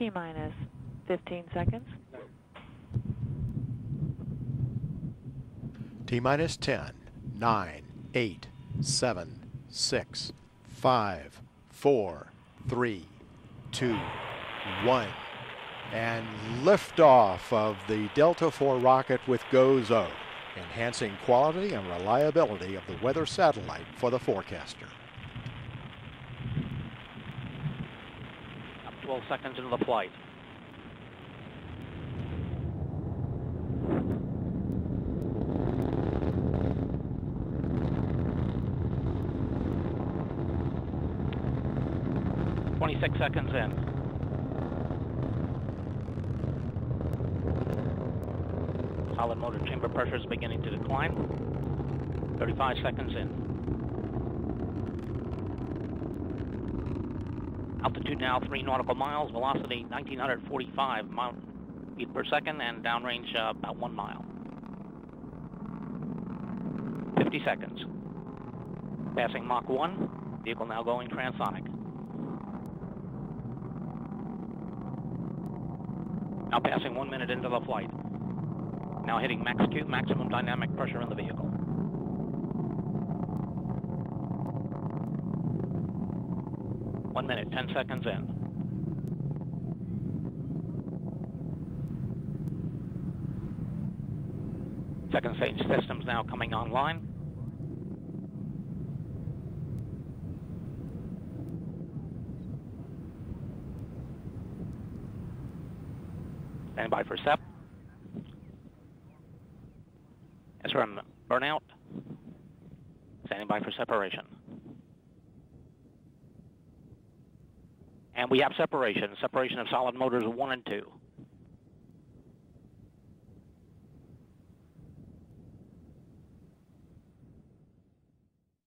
T minus 15 seconds. T minus 10, 9, 8, 7, 6, 5, 4, 3, 2, 1. And liftoff of the Delta IV rocket with GOES-O, enhancing quality and reliability of the weather satellite for the forecaster. 12 seconds into the flight. Twenty-six seconds in. Solid motor chamber pressure is beginning to decline. Thirty-five seconds in. Altitude now 3 nautical miles, velocity 1945 mile, feet per second, and downrange uh, about 1 mile. 50 seconds. Passing Mach 1, vehicle now going transonic. Now passing 1 minute into the flight. Now hitting max Q, maximum dynamic pressure in the vehicle. One minute, 10 seconds in. Second stage systems now coming online. Standing by for SEP. SRM burnout. Standing by for separation. And we have separation, separation of solid motors one and two.